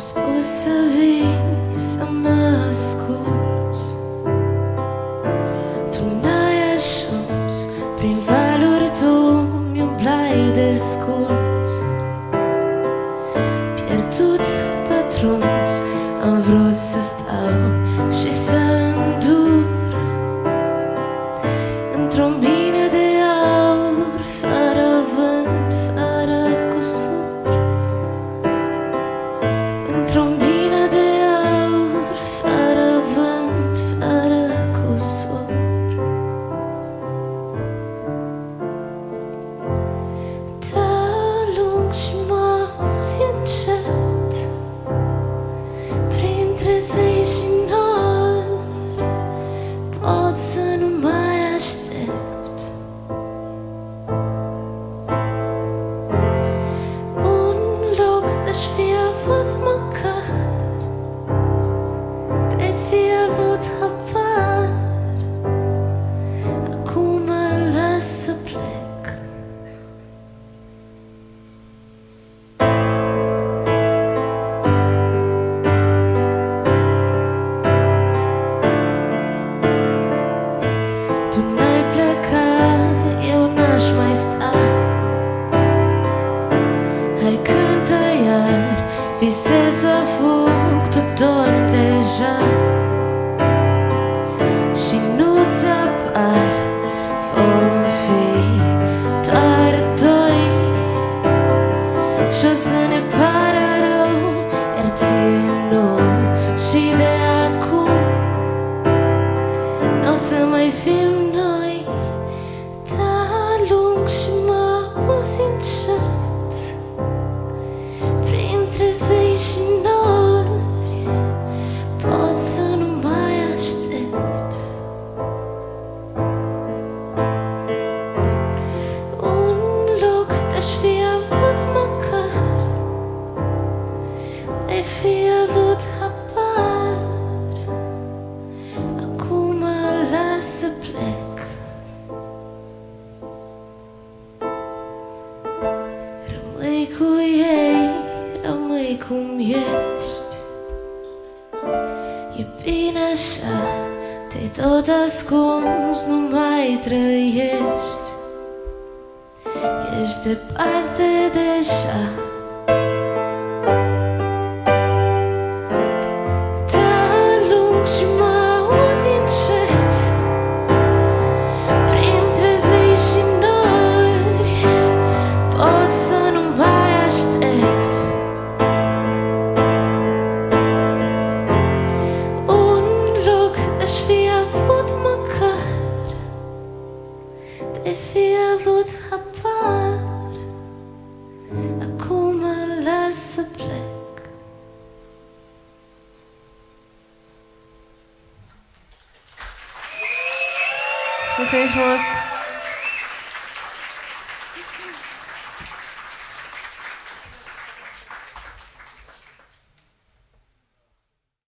spus să vii să mă asculți Tu n-ai ajuns Prin valuri tu mi umplai de sculți Pierdut, pătruns Am vrut să stau și să through me. Visez să fug, tu dormi deja. Și nu-ți apar, vom fi doar doi. Și-o să ne pară rău, iar ție nu Și de acum. Nu o să mai fim să plec. Rămâi cu ei, rămâi cum ești. E bine așa, te-ai tot ascuns, nu mai trăiești. Ești departe deja Thank you, wait for.